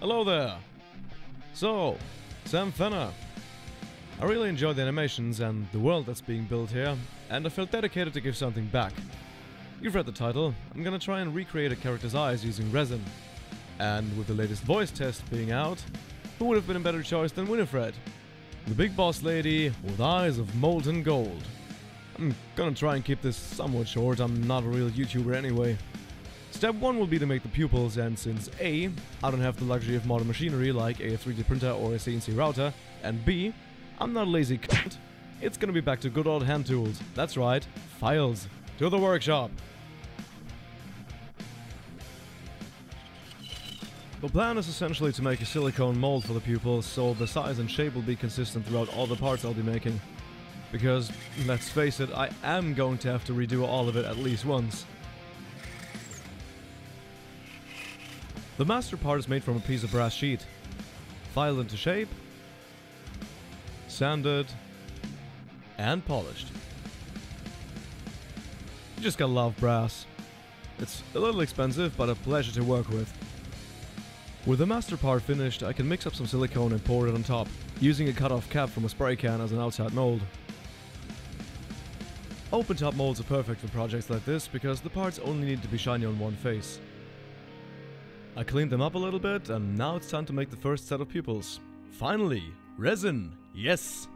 Hello there! So, Sam Fennah. I really enjoy the animations and the world that's being built here, and I felt dedicated to give something back. You've read the title, I'm gonna try and recreate a character's eyes using resin. And with the latest voice test being out, who would have been a better choice than Winifred? The big boss lady with eyes of molten gold. I'm gonna try and keep this somewhat short, I'm not a real YouTuber anyway. Step 1 will be to make the pupils, and since A, I don't have the luxury of modern machinery like a 3D printer or a CNC router, and B, I'm not a lazy cunt, it's gonna be back to good old hand tools. That's right, files. To the workshop! The plan is essentially to make a silicone mold for the pupils, so the size and shape will be consistent throughout all the parts I'll be making. Because, let's face it, I am going to have to redo all of it at least once. The master part is made from a piece of brass sheet. Filed into shape, sanded, and polished. You just gotta love brass. It's a little expensive, but a pleasure to work with. With the master part finished, I can mix up some silicone and pour it on top, using a cut-off cap from a spray can as an outside mold. Open top molds are perfect for projects like this because the parts only need to be shiny on one face. I cleaned them up a little bit and now it's time to make the first set of pupils. Finally! Resin! Yes!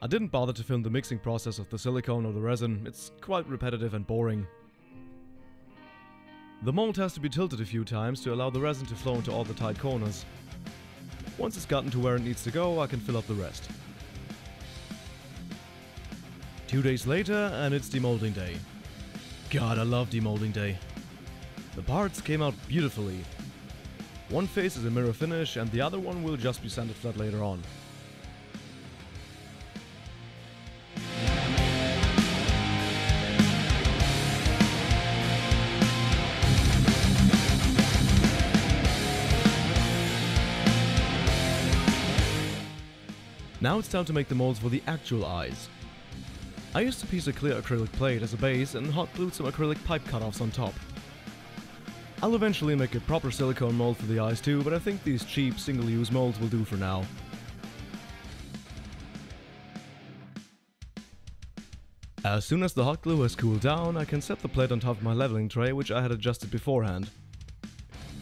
I didn't bother to film the mixing process of the silicone or the resin, it's quite repetitive and boring. The mold has to be tilted a few times to allow the resin to flow into all the tight corners. Once it's gotten to where it needs to go, I can fill up the rest. Two days later, and it's demolding day. God, I love demolding day. The parts came out beautifully. One face is a mirror finish, and the other one will just be sanded flat later on. Now it's time to make the molds for the actual eyes. I used a piece of clear acrylic plate as a base and hot glued some acrylic pipe cutoffs on top. I'll eventually make a proper silicone mold for the eyes too, but I think these cheap single-use molds will do for now. As soon as the hot glue has cooled down, I can set the plate on top of my leveling tray, which I had adjusted beforehand.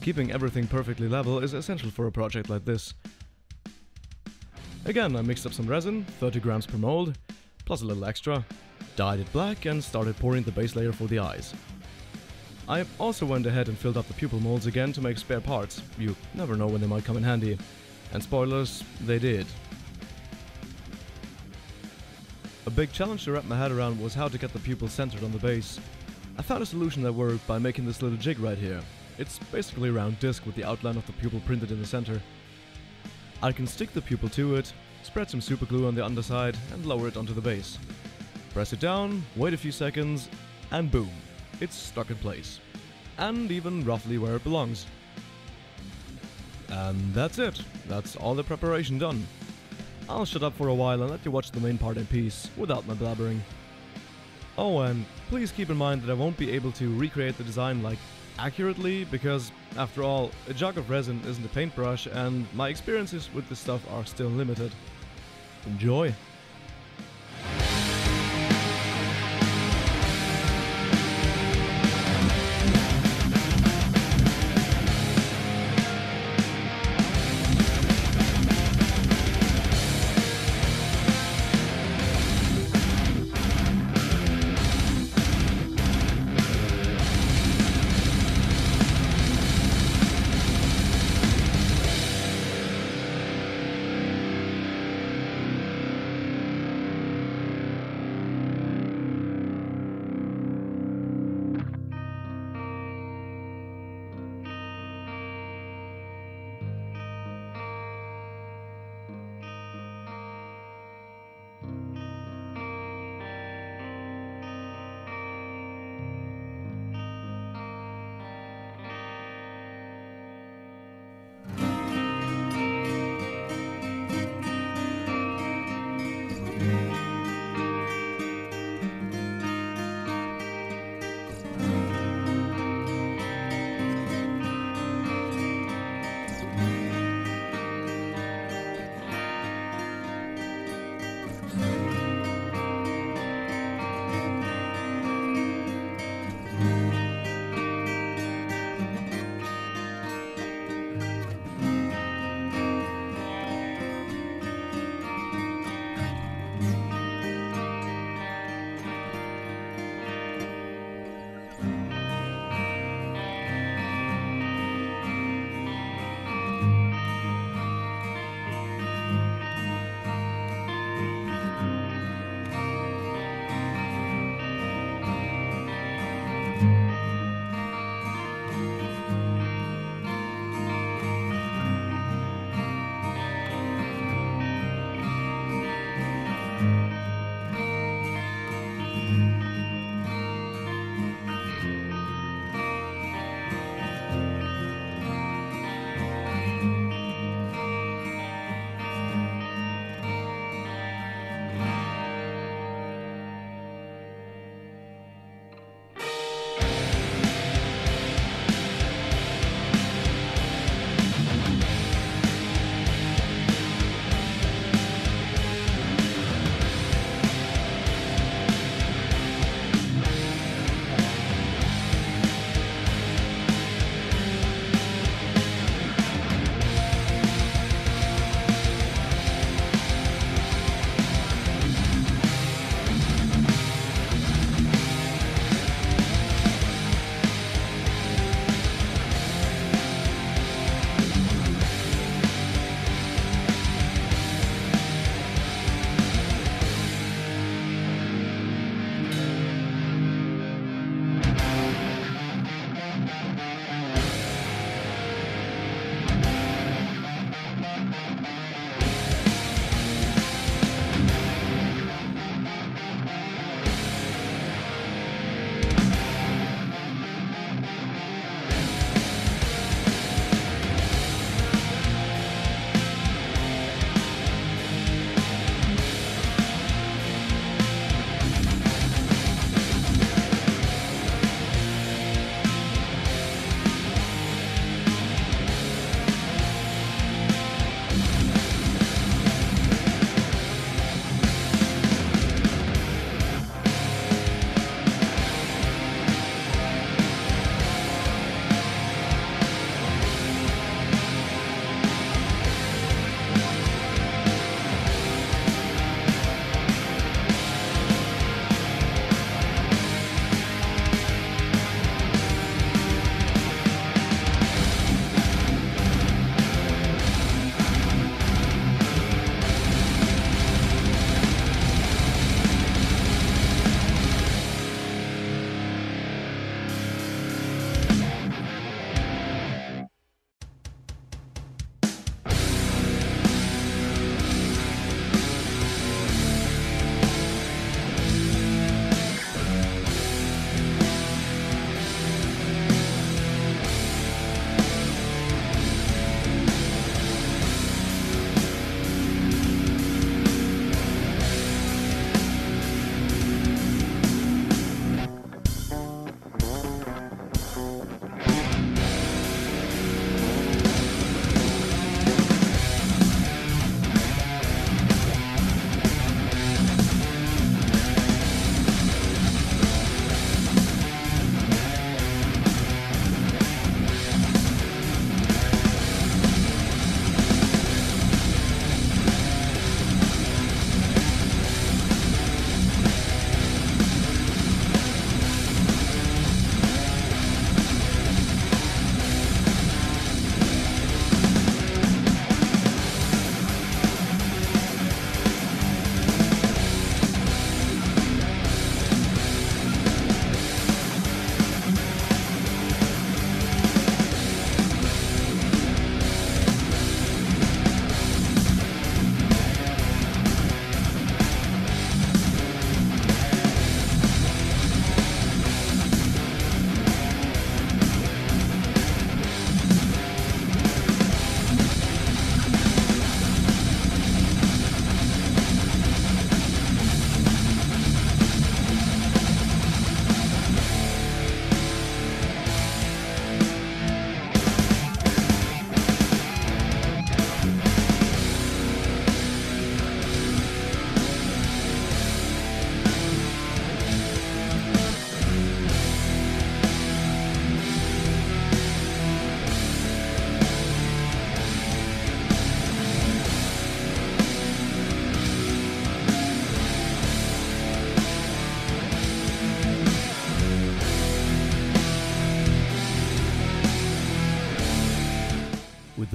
Keeping everything perfectly level is essential for a project like this. Again, I mixed up some resin, 30 grams per mold, plus a little extra, dyed it black and started pouring the base layer for the eyes. I also went ahead and filled up the pupil molds again to make spare parts, you never know when they might come in handy. And spoilers, they did. A big challenge to wrap my head around was how to get the pupil centered on the base. I found a solution that worked by making this little jig right here. It's basically a round disc with the outline of the pupil printed in the center. I can stick the pupil to it, spread some super glue on the underside and lower it onto the base. Press it down, wait a few seconds, and boom, it's stuck in place. And even roughly where it belongs. And that's it. That's all the preparation done. I'll shut up for a while and let you watch the main part in peace, without my blabbering. Oh, and please keep in mind that I won't be able to recreate the design like accurately because, after all, a jug of resin isn't a paintbrush and my experiences with this stuff are still limited. Enjoy!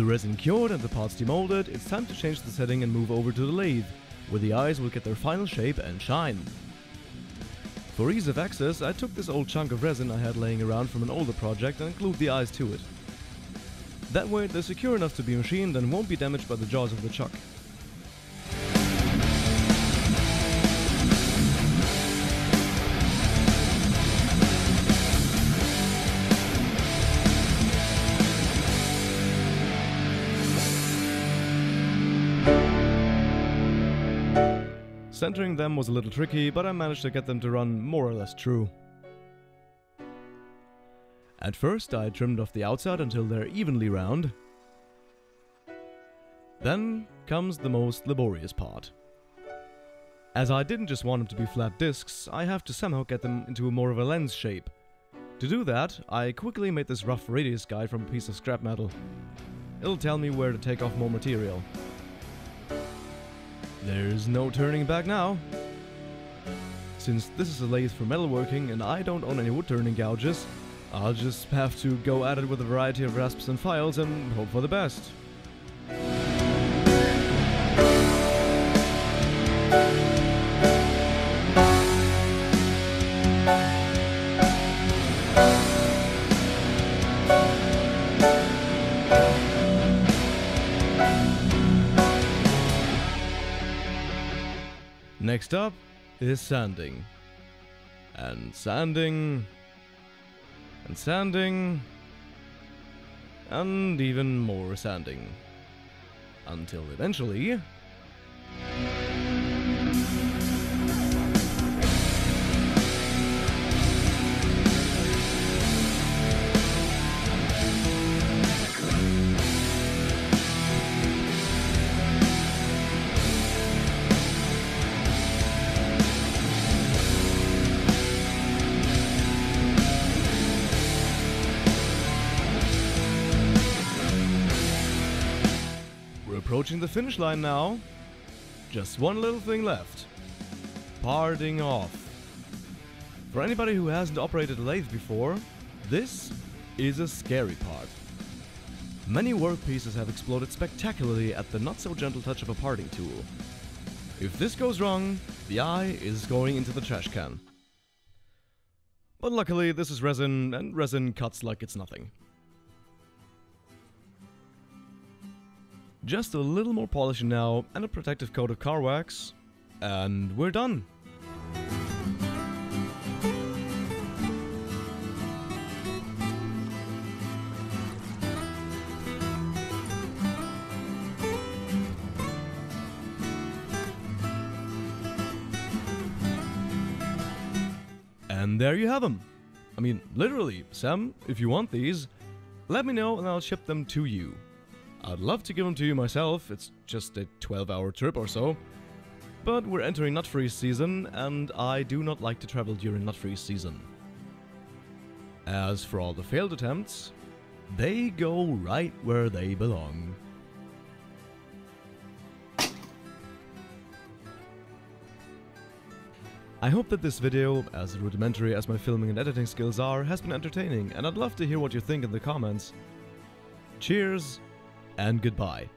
Resin cured and the parts demolded, it's time to change the setting and move over to the lathe, where the eyes will get their final shape and shine. For ease of access, I took this old chunk of resin I had laying around from an older project and glued the eyes to it. That way they're secure enough to be machined and won't be damaged by the jaws of the chuck. Centering them was a little tricky, but I managed to get them to run more or less true. At first I trimmed off the outside until they're evenly round. Then comes the most laborious part. As I didn't just want them to be flat discs, I have to somehow get them into more of a lens shape. To do that, I quickly made this rough radius guide from a piece of scrap metal. It'll tell me where to take off more material. There's no turning back now. Since this is a lathe for metalworking and I don't own any wood turning gouges, I'll just have to go at it with a variety of rasps and files and hope for the best. Next up is sanding. And sanding. And sanding. And even more sanding. Until eventually... approaching the finish line now. Just one little thing left. Parting off. For anybody who hasn't operated a lathe before, this is a scary part. Many workpieces have exploded spectacularly at the not so gentle touch of a parting tool. If this goes wrong, the eye is going into the trash can. But luckily, this is resin, and resin cuts like it's nothing. Just a little more polishing now, and a protective coat of car wax, and we're done. And there you have them. I mean, literally, Sam, if you want these, let me know and I'll ship them to you. I'd love to give them to you myself, it's just a 12 hour trip or so. But we're entering nut free season, and I do not like to travel during nut free season. As for all the failed attempts, they go right where they belong. I hope that this video, as rudimentary as my filming and editing skills are, has been entertaining, and I'd love to hear what you think in the comments. Cheers, and goodbye.